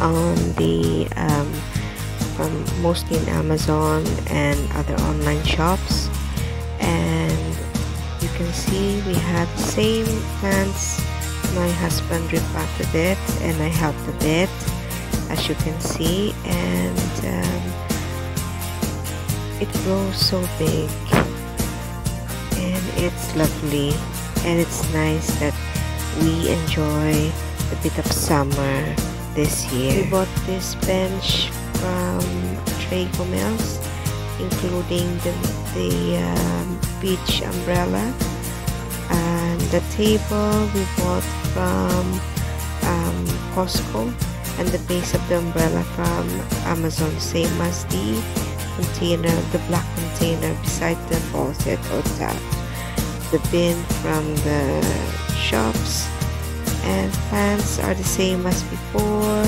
on the um, from mostly in Amazon and other online shops. And you can see we had the same plants my husband repotted it and I helped a bit as you can see. And um, it grows so big. And it's lovely. And it's nice that we enjoy a bit of summer this year. We bought this bench from Trago Mills including the, the um, beach umbrella and the table we bought from um, Costco and the base of the umbrella from Amazon same as the container the black container beside the faucet or tap the bin from the shops and fans are the same as before.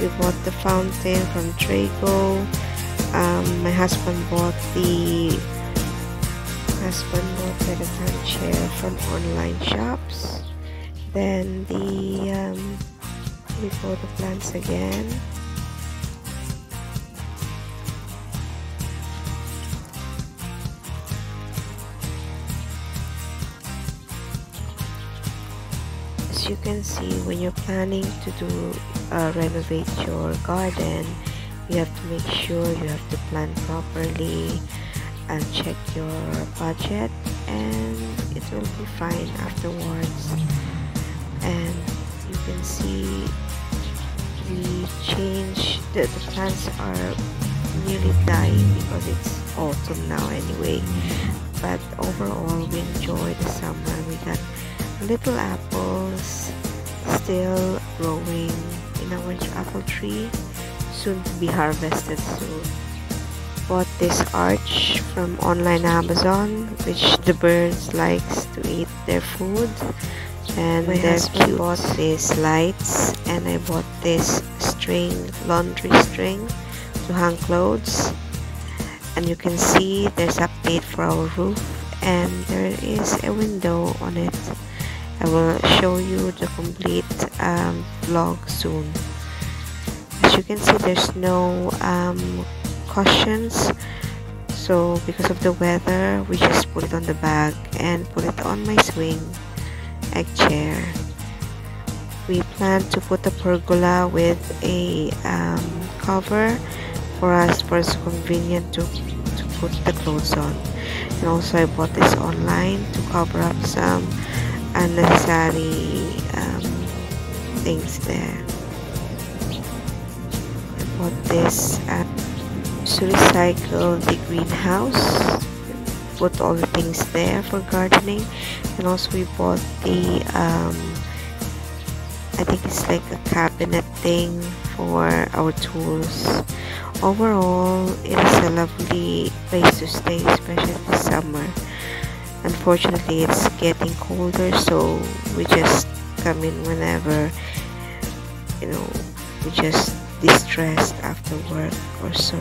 We bought the fountain from Trago. Um, my husband bought the husband bought the fan chair from online shops. Then the um, we bought the plants again as you can see when you're planning to do uh, renovate your garden you have to make sure you have to plan properly and check your budget and it will be fine afterwards. And you can see we change the, the plants are nearly dying because it's autumn now anyway. But overall we enjoy the summer. We got little apples still growing in our apple tree. Soon to be harvested soon. Bought this arch from online amazon which the birds likes to eat their food. And My they're cute bought these lights and i bought this string laundry string to hang clothes. And you can see there's update for our roof and there is a window on it I will show you the complete um, vlog soon. As you can see there's no um, cushions. So because of the weather we just put it on the bag and put it on my swing egg chair. We plan to put a pergola with a um, cover for us for it's convenient to, to put the clothes on. And also I bought this online to cover up some unnecessary um, things there. Bought this at to recycle the greenhouse. Put all the things there for gardening. And also we bought the um, I think it's like a cabinet thing for our tools. Overall it is a lovely place to stay especially summer unfortunately it's getting colder so we just come in whenever you know we just distressed after work or so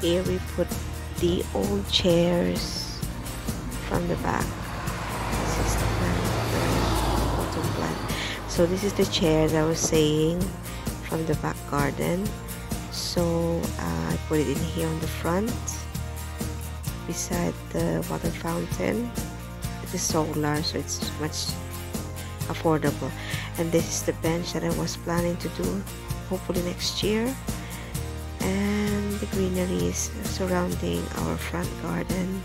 here we put the old chairs from the back. This is the plant so this is the chairs I was saying from the back garden. So uh, I put it in here on the front beside the water fountain. It is solar so it's much affordable. And this is the bench that I was planning to do hopefully next year. And the greeneries surrounding our front garden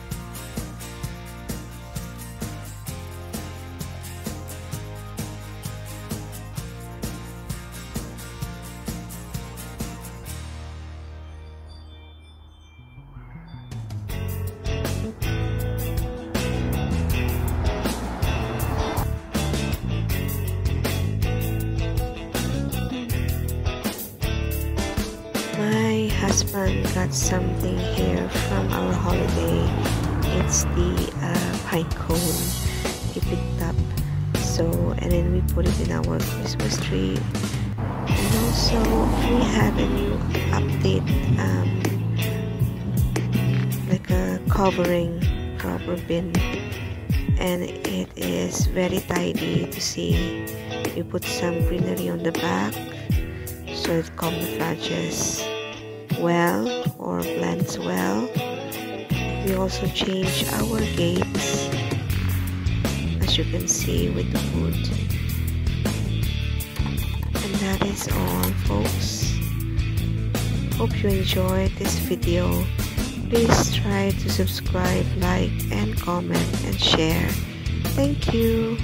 My got something here from our holiday. It's the uh, pine cone he picked up. So, and then we put it in our Christmas tree. And also, we have a new update, um, like a covering rubber bin. And it is very tidy to see. We put some greenery on the back so it camouflages well or blends well. We also change our gates as you can see with the wood. And that is all folks. Hope you enjoyed this video. Please try to subscribe, like and comment and share. Thank you.